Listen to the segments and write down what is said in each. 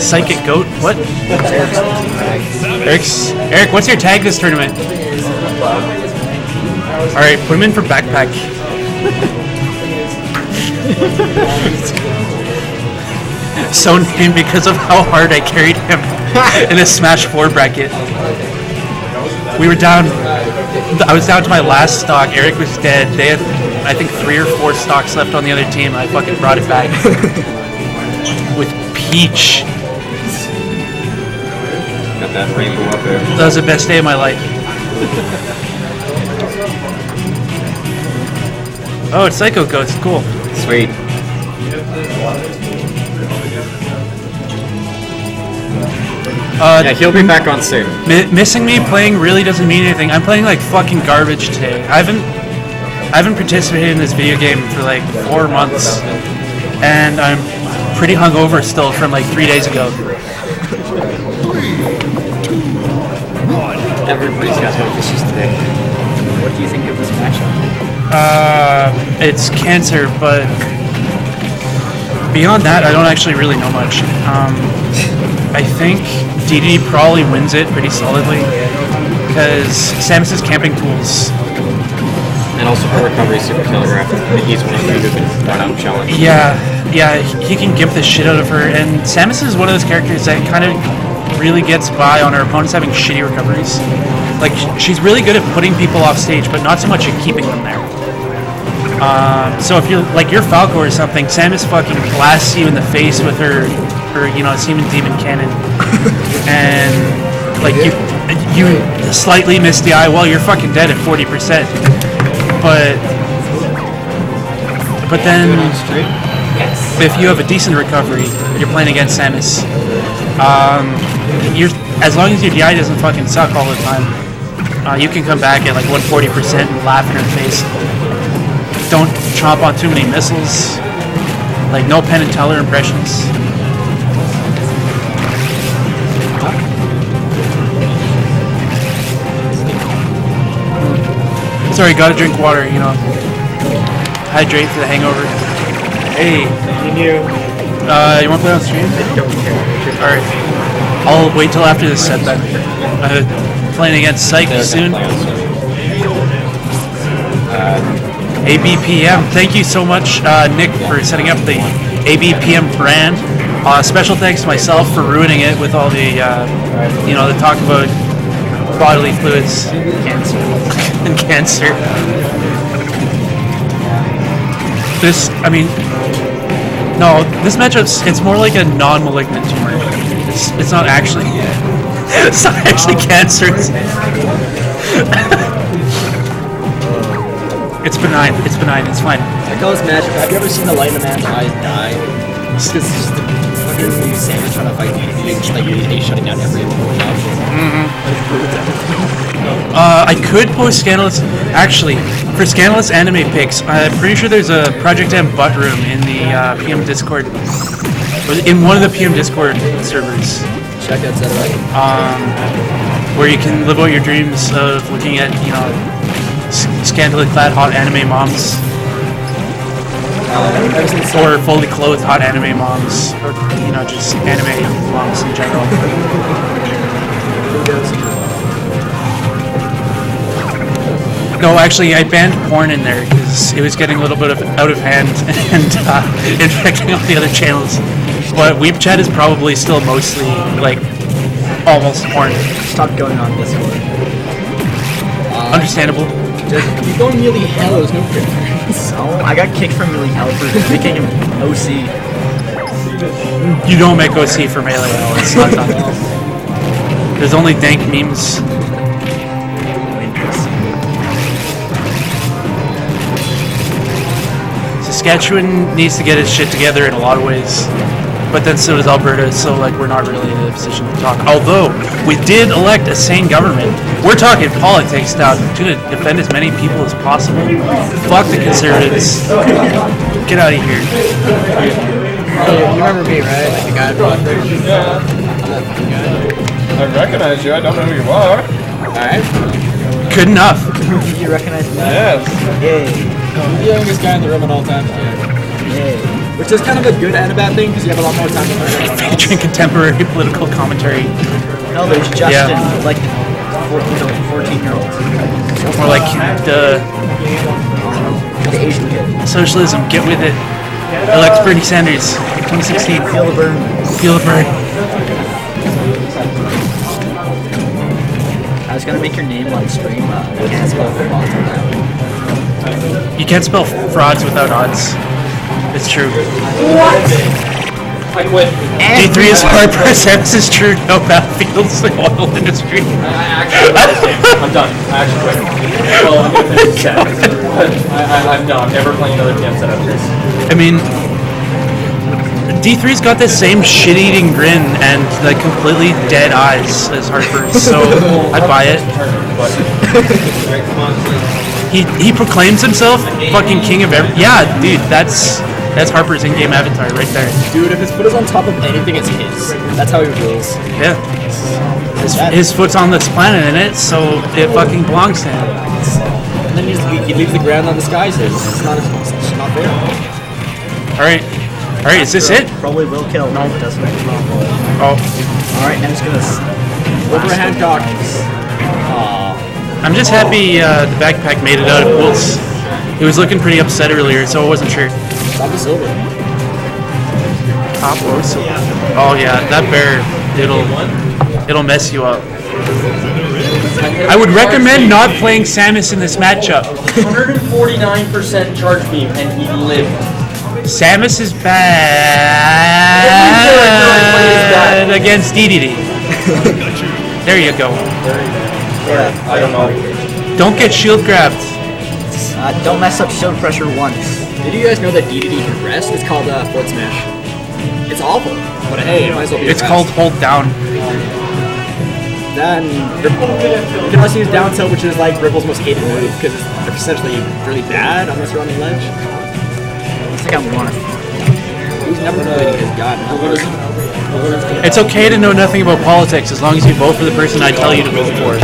Psychic goat? What? Eric's Eric, what's your tag this tournament? All right, put him in for backpack. so named because of how hard I carried him in a Smash 4 bracket. We were down. I was down to my last stock. Eric was dead. They had, I think, three or four stocks left on the other team. I fucking brought it back with Peach. Got that rainbow up there. That was the best day of my life. Oh, it's Psycho Ghost. Cool. Sweet. Uh, Yeah, he'll be back on soon. Mi- missing me playing really doesn't mean anything. I'm playing like fucking garbage today. I haven't I haven't participated in this video game for like four months, and I'm pretty hungover still from like three days ago. Three, two, one. Everybody's got health issues today. What do you think of this matchup? Uh, it's cancer, but beyond that, I don't actually really know much. Um, I think DD probably wins it pretty solidly because Samus's camping tools And also for recovery super telegraph. He's one of the who can run out challenge. Yeah, yeah, he can gimp the shit out of her. And Samus is one of those characters that kind of really gets by on her opponents having shitty recoveries. Like, she's really good at putting people off stage, but not so much at keeping them there. Um, so if you're like you're Falco or something, Samus fucking blasts you in the face with her, her you know, Seaman Demon Cannon, and like you, you slightly miss the eye. Well, you're fucking dead at forty percent. But, but then if you have a decent recovery, and you're playing against Samus. Um, you're as long as your DI doesn't fucking suck all the time, uh, you can come back at like 140% and laugh in her face. Don't chomp on too many missiles. Like no Penn and Teller impressions. Sorry, gotta drink water. You know, hydrate for the hangover. Hey, You uh, you want to play on stream? All right. I'll wait till after this set then. Uh, playing against Psych soon. ABPM. Thank you so much, uh, Nick, for setting up the ABPM brand. Uh, special thanks to myself for ruining it with all the, uh, you know, the talk about bodily fluids, cancer, and cancer. This, I mean, no, this matchup's it's more like a non-malignant tumor. It's it's not actually it's not actually cancer. It's, it's benign. It's benign. It's fine. Call this matchup. Have you ever seen the light in a man's eyes die? It's just, it's just the fucking trying to fight me. Like a shutting down every option. Uh, I could post Scandalous. Actually, for Scandalous anime picks, I'm pretty sure there's a Project M butt room in the uh, PM Discord, in one of the PM Discord servers. Check that set um, where you can live out your dreams of looking at, you know, scantily clad hot anime moms, or fully clothed hot anime moms, or you know, just anime moms in general. No, actually, I banned porn in there because it was getting a little bit of out of hand and uh, infecting all the other channels. But Weep Chat is probably still mostly like almost porn. Stop going on Discord. Understandable. Just, you're going really hell. There's no difference. No, I got kicked from really hell for making him OC. You don't make OC for melee at. It's not done. There's only dank memes. Saskatchewan needs to get its shit together in a lot of ways. But then so does Alberta, so like we're not really in a position to talk. Although we did elect a sane government. We're talking politics now to defend as many people as possible. Fuck the conservatives. Get out of here. you remember me, right? Like the guy that brought I recognize you. I don't know who you are. Alright. Good enough. You recognize me? Yes. Yay. the youngest guy in the room at all times. Yeah. Yay. Which is kind of a good and a bad thing because you have a lot more time to learn. Featuring contemporary political commentary. No, there's Justin, like 14, 14 year olds. More like the The Asian kid. socialism, get with it. Elect Bernie Sanders, 2016. Feel the burn. Feel the burn. I was gonna make your name like stream. Uh, can't spell until now. You can't spell frauds without odds. It's true. What? I quit. D3 is Harper, Samus is true, no battlefields, the oil industry. I actually quit. I'm done. I actually quit. Well, I'm gonna finish set. I, I, I'm done. I'm never playing another TM set after this. I mean, D3's got the same shit-eating grin and like completely dead eyes as Harper, so I'd buy it. He he proclaims himself fucking king of every. Yeah, dude, that's that's Harper's in-game avatar right there. Dude, if his foot is on top of anything, it's his. That's how he rules. Yeah. His, his foot's on this planet in it, so it fucking belongs to him. And then he, he leaves the ground on the skies. his. It's not, it's not fair. All right, all right, is this it? Probably will kill. No, it doesn't. Oh, All right, now he's gonna. s- Over Hancock. I'm just happy uh, the backpack made it out of Wolves. He was looking pretty upset earlier, so I wasn't sure. Stop the silver. Top or silver? Oh yeah, that bear, it'll it'll mess you up. I would recommend not playing Samus in this matchup. 149% charge beam, and he lived. Samus is bad against DDD. There you go. Yeah, I don't know. Don't get shield grabbed. Uh, don't mess up shield pressure once. Did you guys know that DDD can rest? It's called uh, Foot Smash. It's awful, but hey, it might as well be It's rest. called hold down. Then you can also use down tilt, which is like Ripple's most hated move because it's essentially really bad unless you're on the ledge. I think I'm one. He's never really his god. It's okay to know nothing about politics as long as you vote for the person I tell you to vote for.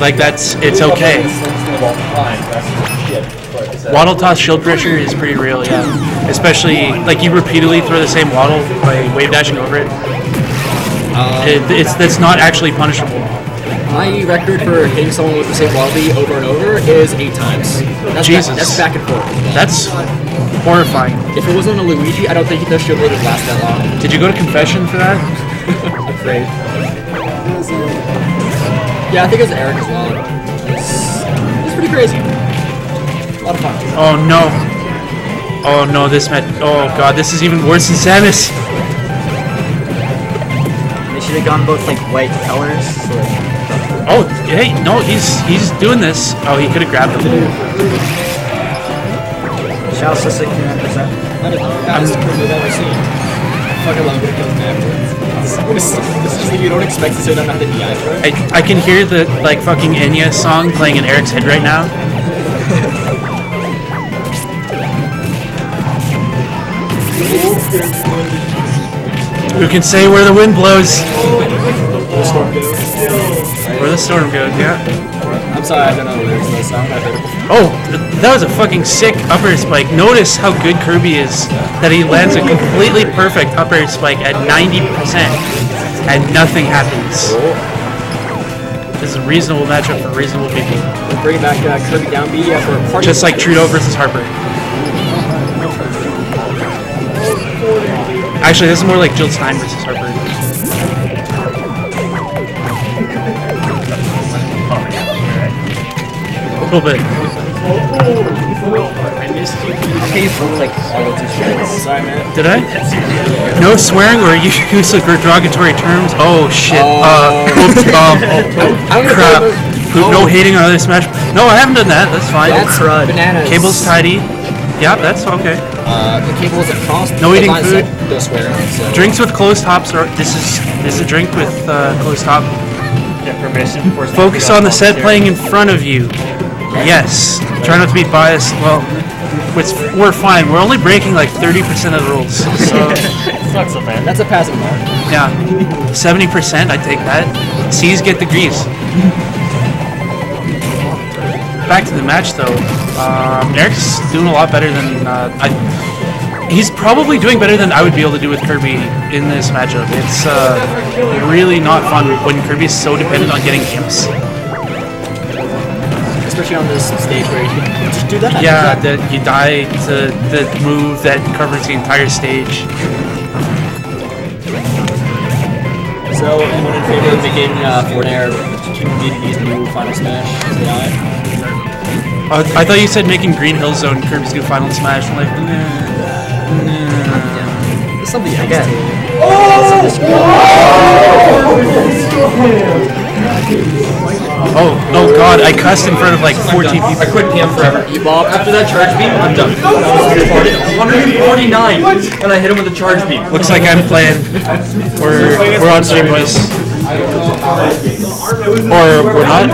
Like that's it's okay. Waddle toss shield pressure is pretty real, yeah. Especially like you repeatedly throw the same waddle by wave dashing over it. Uh, it it's that's not actually punishable. My record for hitting someone with the same wallaby over and over is eight times. That's Jesus. Back, that's back and forth. That's horrifying. If it wasn't a Luigi, I don't think the shield would have lasted that long. Did you go to confession for that? I'm afraid. Yeah, I think it was Eric as well. It's, it's pretty crazy. Oh no. Oh no, this met oh god, this is even worse than Samus. They should have gone both like white colors. So, like, Oh hey, no, he's he's doing this. Oh he could have grabbed him. Shao says 69%. That is the best move I've ever seen. Fucking love it comes back. This, this is something you don't expect to say them at the DI for. I, I can hear the like fucking Enya song playing in Eric's head right now. Who can say where the wind blows? Where the storm goes, yeah. I'm sorry, I don't know the lyrics to that song. I've heard it before. Oh, that was a fucking sick upper spike. Notice how good Kirby is. That he lands a completely perfect upper spike at 90% and nothing happens. This is a reasonable matchup for reasonable people. Bringing back uh, Kirby down B for a party. Just like Trudeau versus Harper. Actually, this is more like Jill Stein versus Harper. A little bit. Okay, you broke like all of his shirts. Sorry, man. Did I? No swearing or use of derogatory terms? Oh shit. Uh, oops, um, oh, crap. put those- Poop, no hating on other Smash. No, I haven't done that. That's fine. That's crud. bananas. Cable's tidy. Yeah, that's okay. Uh, the cable is across. No the eating food. set, No swearing. So. Drinks with closed tops are. This is this is a drink with uh, closed top. Get permission Focus on the set playing in front of you. Yes. Try not to be biased. Well, it's, we're fine. We're only breaking like 30% of the rules. So It's not so bad. That's a passing mark. yeah, 70%. I take that. C's get degrees. Back to the match though. Um, Eric's doing a lot better than uh, I. he's probably doing better than I would be able to do with Kirby in this matchup. It's uh, really not fun when Kirby's so dependent on getting imps. Especially on this stage where you can just do that. Yeah, that you die to the move that covers the entire stage. So, anyone in favor of making uh, Fortnite DDD's new Final Smash? Uh, I thought you said making Green Hill Zone Kirby's new Final Smash. I'm like, nah, nah. Something else. Again. Oh, oh god, I cussed in front of like 14 people. I quit PM forever. You bob. After that charge beam, I'm done. 149, and I hit him with a charge beam. Looks like I'm playing. We're, we're on stream, boys. Or we're not.